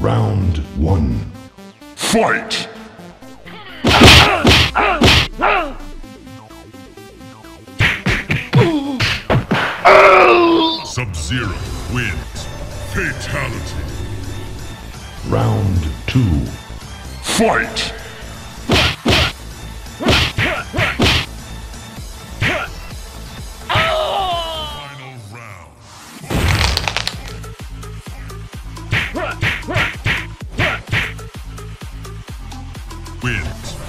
Round one. Fight! Sub-Zero wins. Fatality. Round two. Fight! wins.